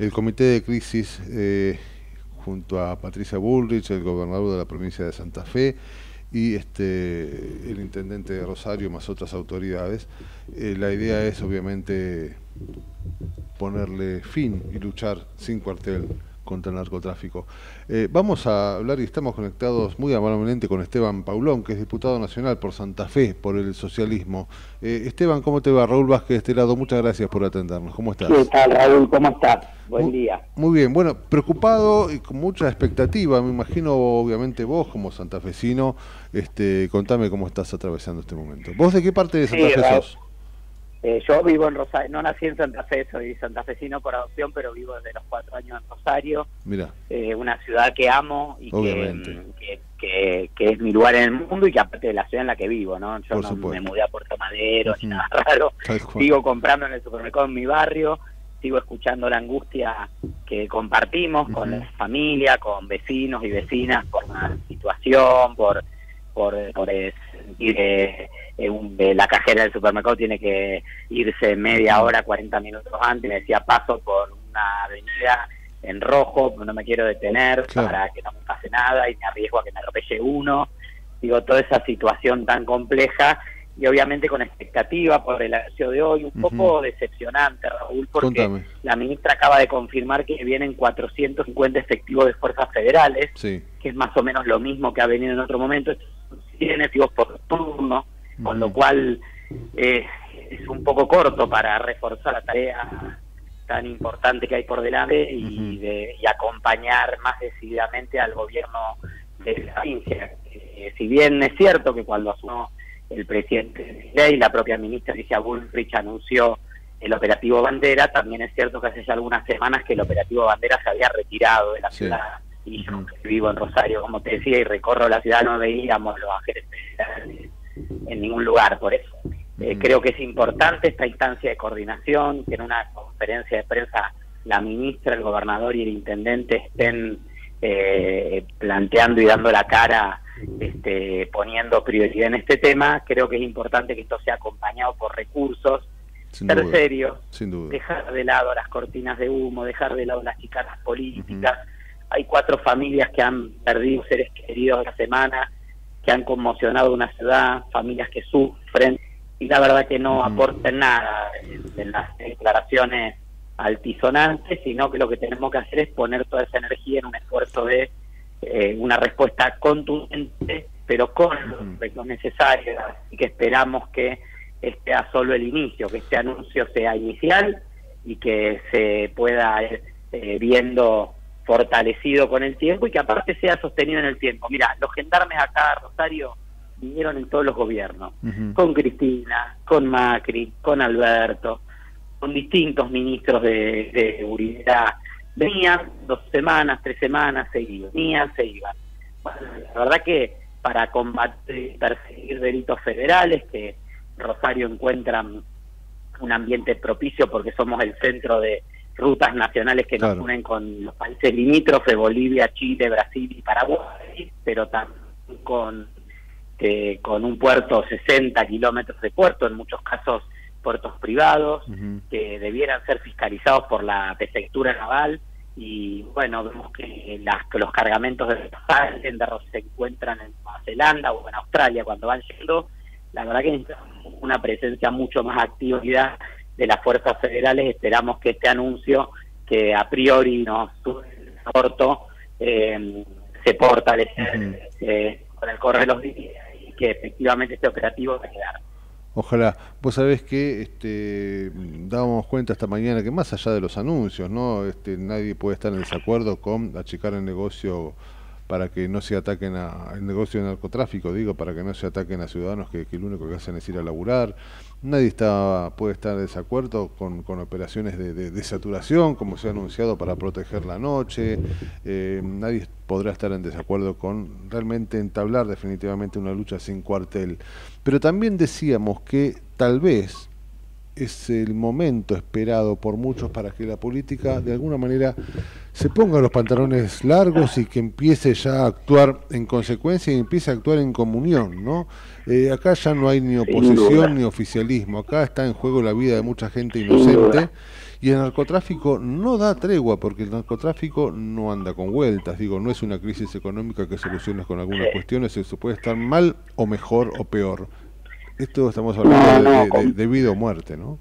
el comité de crisis eh, junto a Patricia Bullrich, el gobernador de la provincia de Santa Fe y este el intendente de Rosario más otras autoridades. Eh, la idea es obviamente ponerle fin y luchar sin cuartel contra el narcotráfico. Eh, vamos a hablar y estamos conectados muy amablemente con Esteban Paulón, que es diputado nacional por Santa Fe, por el socialismo. Eh, Esteban, ¿cómo te va? Raúl Vázquez de este lado, muchas gracias por atendernos. ¿Cómo estás? ¿Qué tal, Raúl? ¿Cómo estás? Buen día. Muy bien, bueno, preocupado y con mucha expectativa, me imagino obviamente vos como santafesino, este, contame cómo estás atravesando este momento. ¿Vos de qué parte de Santa Fe sos? Eh, yo vivo en Rosario, no nací en Santa Fe, soy santafesino por adopción, pero vivo desde los cuatro años en Rosario. Mira. Eh, una ciudad que amo y que, que, es mi lugar en el mundo y que aparte de la ciudad en la que vivo, ¿no? Yo no me mudé a Puerto Madero ni nada raro. Sigo comprando en el supermercado en mi barrio, sigo escuchando la angustia que compartimos con la familia, con vecinos y vecinas por la situación, por, por, por sentir eh, la cajera del supermercado tiene que irse media hora, 40 minutos antes, me decía paso por una avenida en rojo, no me quiero detener para que no me pase nada y me arriesgo a que me atropelle uno. Digo, toda esa situación tan compleja y obviamente con expectativa por el anuncio de hoy, un poco decepcionante, Raúl, porque la ministra acaba de confirmar que vienen 450 efectivos de fuerzas federales, que es más o menos lo mismo que ha venido en otro momento, tiene efectivos por con lo cual eh, es un poco corto para reforzar la tarea tan importante que hay por delante y, de, acompañar más decididamente al gobierno de la provincia. Eh, si bien es cierto que cuando asumió el presidente de y la propia ministra Alicia Bullrich anunció el operativo Bandera, también es cierto que hace ya algunas semanas que el operativo Bandera se había retirado de la ciudad. Y yo vivo en Rosario, como te decía, y recorro la ciudad, no veíamos los ángeles en ningún lugar. Por eso eh, creo que es importante esta instancia de coordinación, que en una conferencia de prensa la ministra, el gobernador y el intendente estén eh, planteando y dando la cara, este, poniendo prioridad en este tema. Creo que es importante que esto sea acompañado por recursos. ser serios, dejar de lado las cortinas de humo, dejar de lado las chicanas políticas. Hay cuatro familias que han perdido seres queridos la semana que han conmocionado una ciudad, familias que sufren, y la verdad que no aporten nada en, las declaraciones altisonantes, sino que lo que tenemos que hacer es poner toda esa energía en un esfuerzo de eh, una respuesta contundente, pero con los recursos necesarios, y que esperamos que este sea solo el inicio, que este anuncio sea inicial y que se pueda ir eh, viendo fortalecido con el tiempo y que aparte sea sostenido en el tiempo. Mira, los gendarmes acá, Rosario, vinieron en todos los gobiernos, con Cristina, con Macri, con Alberto, con distintos ministros de, seguridad. Venían dos semanas, tres semanas, se iban, venían, se iban. la verdad que para combatir, perseguir delitos federales, que Rosario encuentra un ambiente propicio porque somos el centro de rutas nacionales que nos unen con los países limítrofes, Bolivia, Chile, Brasil y Paraguay, pero también con, eh, con un puerto 60 kilómetros de puerto, en muchos casos puertos privados, que debieran ser fiscalizados por la prefectura naval. Y bueno, vemos que las, los cargamentos de los se encuentran en Nueva Zelanda o en Australia cuando van yendo, la verdad que una presencia mucho más activa de las fuerzas federales, esperamos que este anuncio, que a priori nos corto, eh, se fortalecer eh, con el correr de los días y que efectivamente este operativo va a quedar. Ojalá. Vos sabés que este, dábamos cuenta esta mañana que más allá de los anuncios, no este, nadie puede estar en desacuerdo con achicar el negocio para que no se ataquen a, el negocio de narcotráfico, digo, para que no se ataquen a ciudadanos que, lo único que hacen es ir a laburar. Nadie está, puede estar en desacuerdo con, operaciones de, saturación, como se ha anunciado para proteger la noche. Eh, nadie podrá estar en desacuerdo con realmente entablar definitivamente una lucha sin cuartel. Pero también decíamos que tal vez es el momento esperado por muchos para que la política de alguna manera se ponga los pantalones largos y que empiece ya a actuar en consecuencia y empiece a actuar en comunión, ¿no? Eh, acá ya no hay ni oposición ni oficialismo, acá está en juego la vida de mucha gente inocente Y el narcotráfico no da tregua, porque el narcotráfico no anda con vueltas. Digo, no es una crisis económica que soluciones con algunas cuestiones, eso puede estar mal o mejor o peor. Esto estamos hablando de, vida o muerte, ¿no?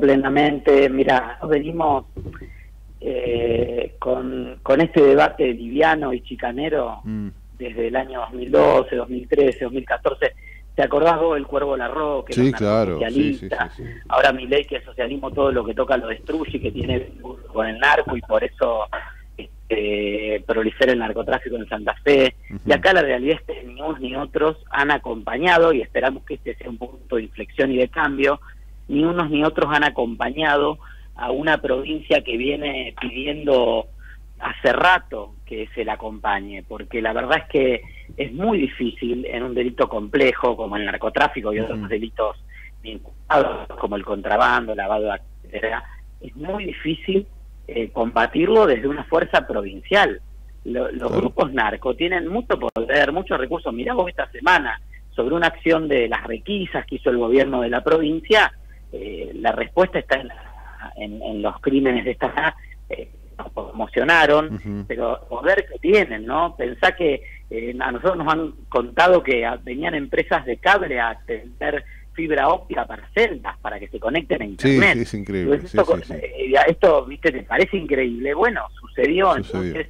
plenamente. Mira, venimos eh, con, con este debate liviano y chicanero mm. desde el año 2012, 2013, 2014. ¿Te acordás vos del Cuervo Larro? Que sí, claro. Socialista. Ahora mi ley que el socialismo todo lo que toca lo destruye, que tiene con el narco y por eso este, prolifera el narcotráfico en Santa Fe. Y acá la realidad es que ni unos ni otros han acompañado, y esperamos que este sea un punto de inflexión y de cambio, ni unos ni otros han acompañado a una provincia que viene pidiendo hace rato que se la acompañe, porque la verdad es que es muy difícil en un delito complejo como el narcotráfico y otros delitos vinculados como el contrabando, lavado, etcétera, es muy difícil eh, combatirlo desde una fuerza provincial. los grupos narco tienen mucho poder, muchos recursos. Mirá vos esta semana sobre una acción de las requisas que hizo el gobierno de la provincia, eh, la respuesta está en, en, los crímenes de esta eh, promocionaron, pero poder que tienen, ¿no? Pensá que eh, a nosotros nos han contado que venían empresas de cable a tener fibra óptica para celdas, para que se conecten a internet. Sí, es increíble. Eh, esto, viste, te parece increíble. Bueno, sucedió, entonces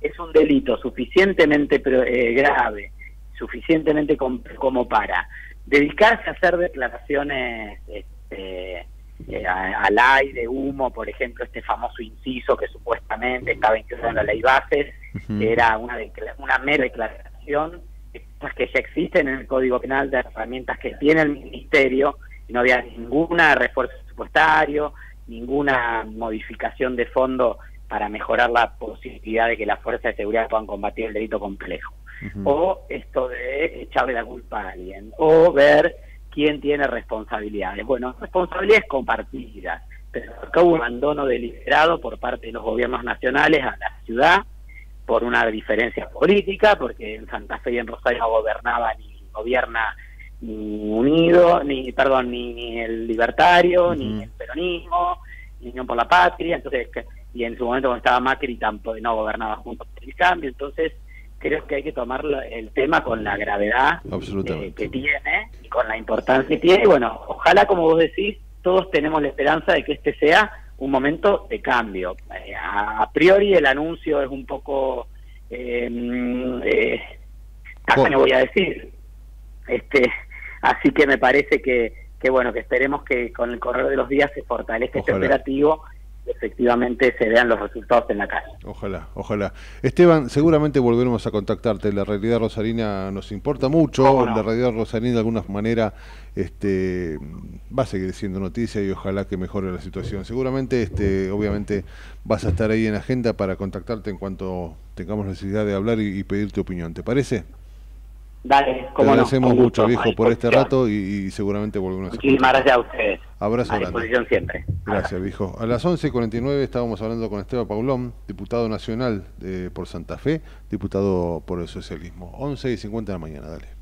es un delito suficientemente eh, grave, suficientemente como para dedicarse a hacer declaraciones este, eh, al aire, humo, por ejemplo, este famoso inciso que supuestamente estaba incluido en la ley bases, era una, una mera declaración, cosas que ya existen en el Código Penal de herramientas que tiene el Ministerio, y no había ninguna refuerzo presupuestario, ninguna modificación de fondo para mejorar la posibilidad de que las fuerzas de seguridad puedan combatir el delito complejo. O esto de echarle la culpa a alguien, o ver quién tiene responsabilidades. Bueno, responsabilidades compartidas, pero acá hubo un abandono deliberado por parte de los gobiernos nacionales a la ciudad por una diferencia política, porque en Santa Fe y en Rosario no gobernaba ni gobierna ni Unido, ni perdón, ni el libertario, ni el peronismo, ni Unión por la Patria, entonces y en su momento cuando estaba Macri tampoco no gobernaba junto con el cambio, entonces creo que hay que tomar el tema con la gravedad eh, que tiene y con la importancia que tiene. Y bueno, ojalá, como vos decís, todos tenemos la esperanza de que este sea un momento de cambio. Eh, a, priori el anuncio es un poco... Eh, eh, voy a decir. este Así que me parece que, que, bueno, que esperemos que con el correr de los días se fortalezca este operativo efectivamente se vean los resultados en la calle. Ojalá, ojalá. Esteban, seguramente volveremos a contactarte. La realidad rosarina nos importa mucho. La realidad rosarina de alguna manera este, va a seguir siendo noticia y ojalá que mejore la situación. Seguramente, este, obviamente, vas a estar ahí en agenda para contactarte en cuanto tengamos necesidad de hablar y, y pedir tu opinión. ¿Te parece? Dale, como Te agradecemos mucho, viejo, por este rato y, seguramente volvemos a Muchísimas gracias a ustedes. Abrazo a disposición siempre. Gracias, viejo. A las 11.49 estábamos hablando con Esteban Paulón, diputado nacional por Santa Fe, diputado por el socialismo. 11 y 50 de la mañana, dale.